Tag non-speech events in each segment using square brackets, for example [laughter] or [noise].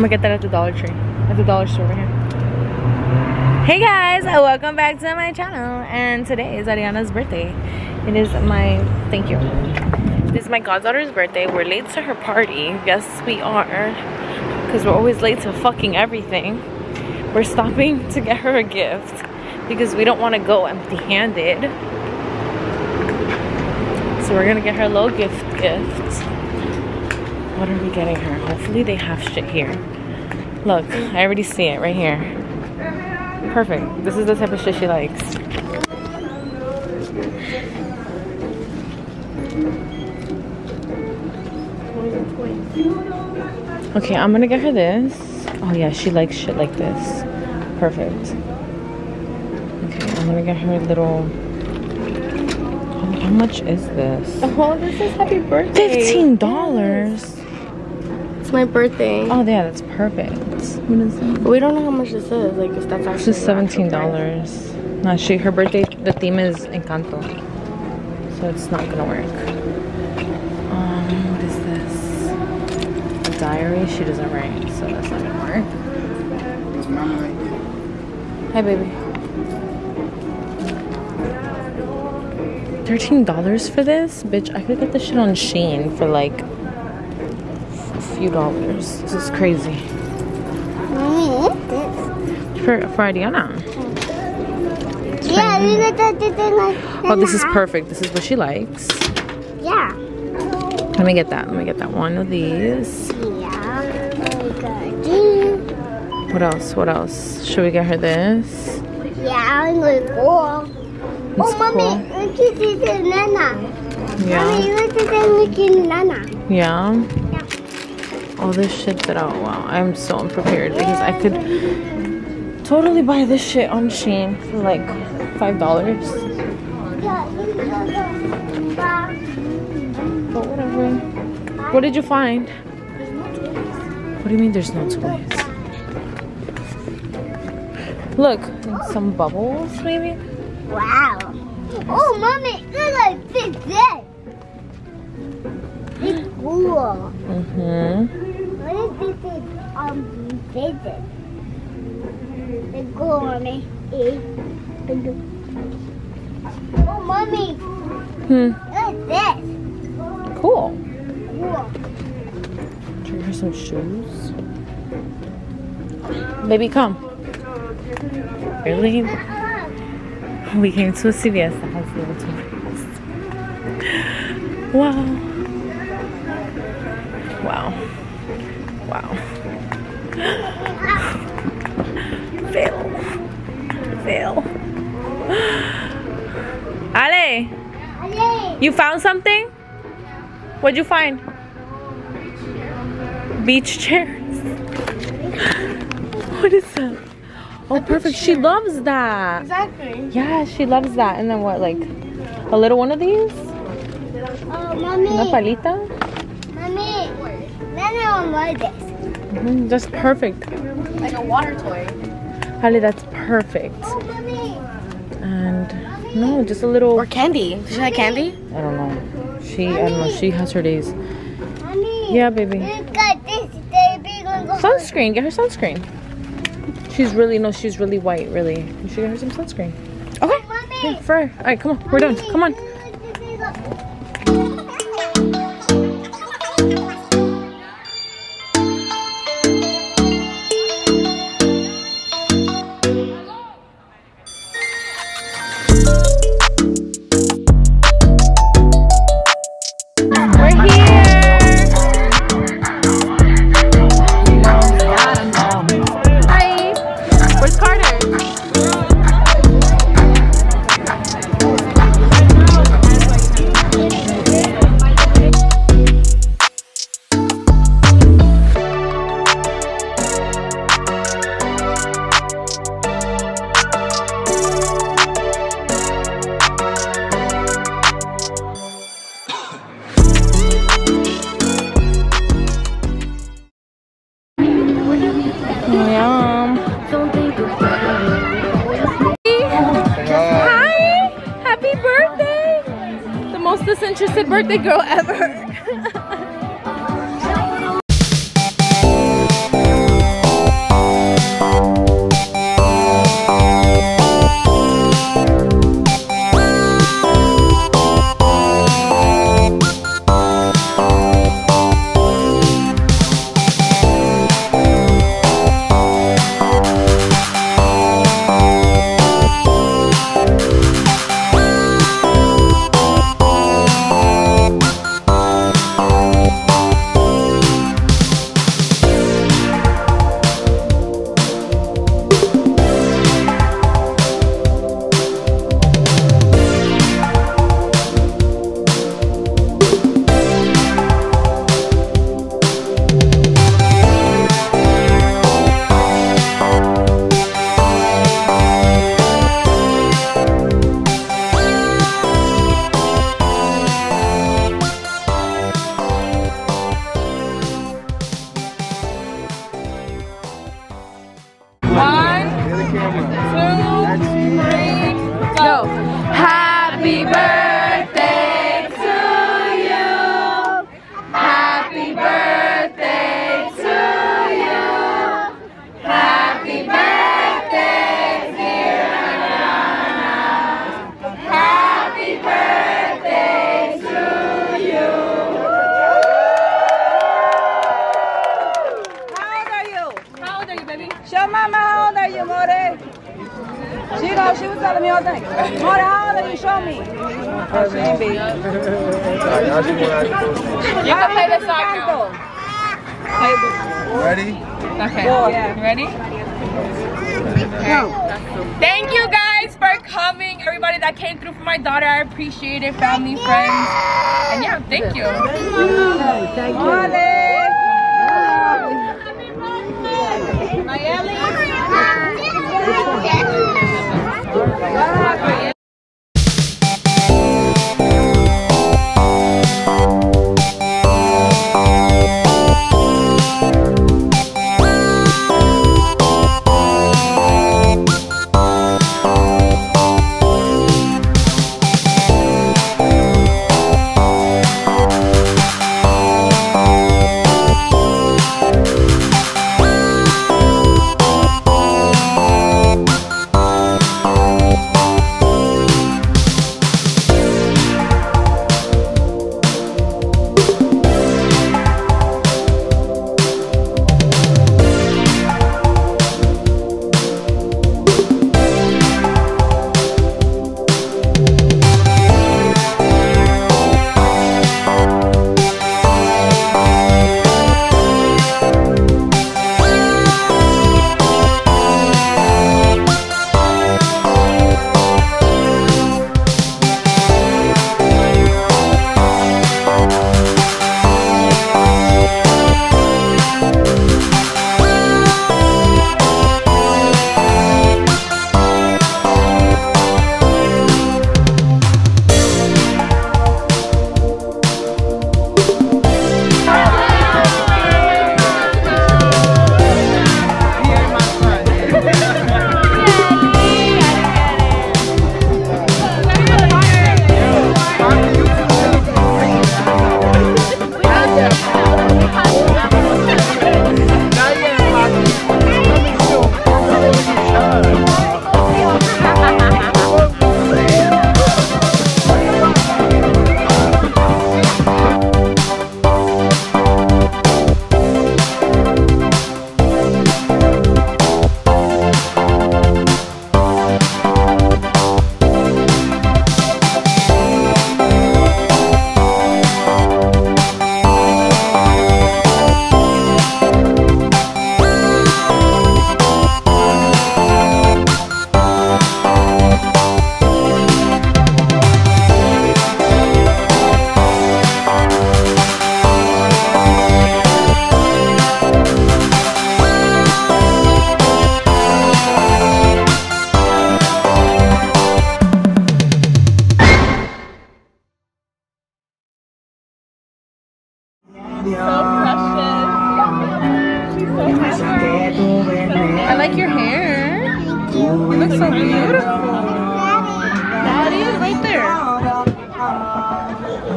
gonna get that at the Dollar Tree. At the Dollar Store over here. Hey guys, uh, welcome back to my channel. And today is Ariana's birthday. It is my, thank you. This is my goddaughter's birthday. We're late to her party. Yes, we are. Because we're always late to fucking everything. We're stopping [laughs] to get her a gift because we don't want to go empty-handed. So we're gonna get her a little gift gift. What are we getting her? Hopefully they have shit here. Look, I already see it right here. Perfect. This is the type of shit she likes. Okay, I'm gonna get her this. Oh yeah, she likes shit like this. Perfect. Okay, I'm gonna get her a little. How, much is this? Oh, this is happy birthday. Fifteen dollars. It's my birthday. Oh yeah, that's perfect. What is that? We don't know how much this is. Like if that's actually. This is seventeen dollars. No, she her birthday. The theme is Encanto, so it's not gonna work. Um, what is this? A diary. She doesn't write, so that's not gonna work. Hi, baby. Thirteen dollars for this, bitch. I could get this shit on Shein for like few dollars. This is crazy. For for Ariana. Yeah, look at that like. Oh, this is perfect. This is what she likes. Yeah. Let me get that. Let me get that one of these. Yeah. What else? What else? Should we get her this? Yeah, I'm gonna go. It's Oh, mommy, cool. look at this banana. Mommy, Yeah. look at looking banana. Yeah. All this shit that I wow, I'm so unprepared because I could totally buy this shit on Shein for like five dollars. Yeah, look at that. But whatever. What did you find? What do you mean there's no toys? Look, some bubbles maybe? Wow. Oh, mommy, look at this. this. It's cool. Mm-hmm. What if this is um visit? The cool, mommy. Eh? Oh, mommy, Hmm. look at this. Cool. Cool. Should we get some shoes? Baby, come. Really? We came to a CVS that has little toys. Wow. Wow. You found something? What'd you find? Beach chairs. [laughs] What is that? Oh, perfect. She loves that. Exactly. Yeah, she loves that. And then what, like a little one of these? Oh, mommy. Una palita? Mommy. Then I want more of this. Mhm, That's perfect. Like a water toy. Holly, that's perfect. Oh, mommy. And no, just a little. Or candy. Does she like candy? I don't know. She, I don't know. She has her days. Mommy. Yeah, baby. Look this. They big on the Sunscreen. Get her sunscreen. She's really no. She's really white. Really. You should get her some sunscreen. Okay. Mommy. For her. All right, come on. We're done. Come on. Where's most disinterested birthday girl ever. cámara. She go, she was telling me all thing. More, how old are you? Show me. Oh, she ain't big. You can play the song now. Ready? Okay. Yeah. You ready? Thank you guys for coming. Everybody that came through for my daughter, I appreciate it. Family, friends. And yeah, thank you. thank you. I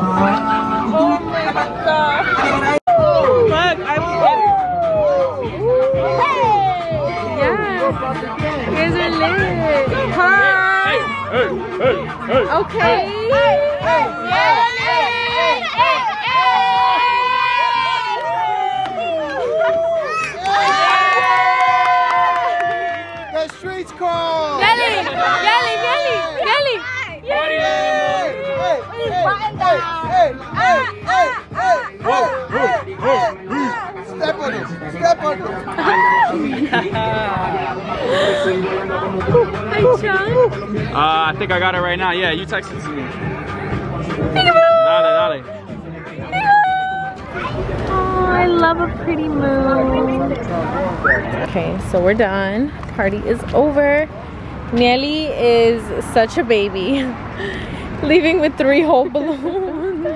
Oh my god. Look, I'm Yeah. You guys are lit. Hi. Okay. The hey, hey, hey, hey, hey. Step on it, step on it. Hi, Sean. Uh, I think I got it right now. Yeah, you texted it to me. Dale, dale. I love a pretty moon. Okay, so we're done. Party is over. Nelly is such a baby. [laughs] Leaving with three whole [laughs] balloons.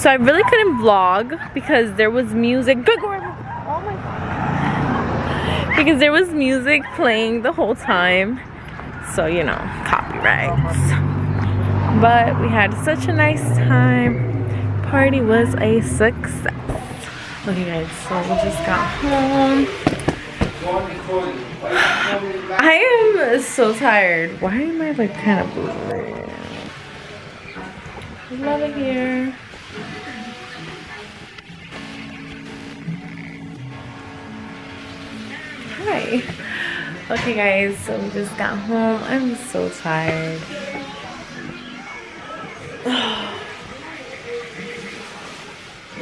So I really couldn't vlog because there was music. Good. Oh my god. Because there was music playing the whole time. So, you know, copyrights. But we had such a nice time. Party was a success. Okay guys, so we just got home. I am so tired. Why am I like kind of blurry? Love it here. Hi. Okay guys, so we just got home. I'm so tired.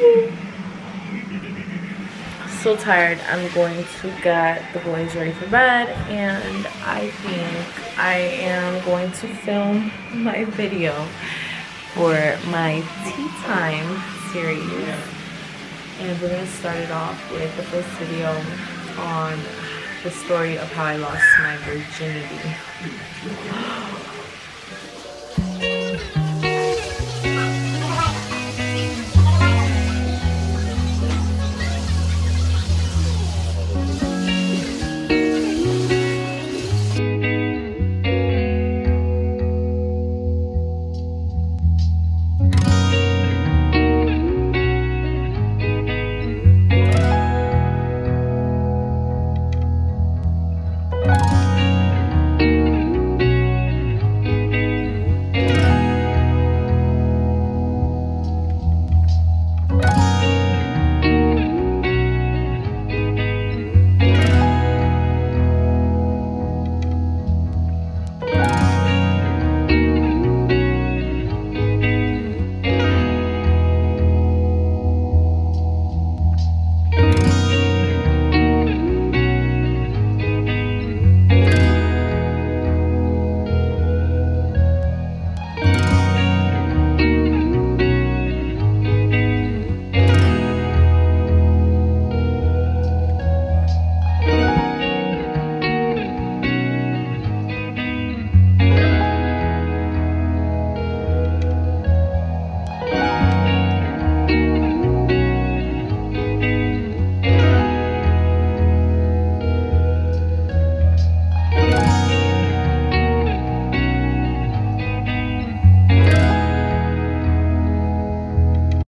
[sighs] [sighs] so tired. I'm going to get the boys ready for bed and I think I am going to film my video for my tea time series. And we're gonna start it off with the first video on the story of how I lost my virginity. [gasps] [laughs]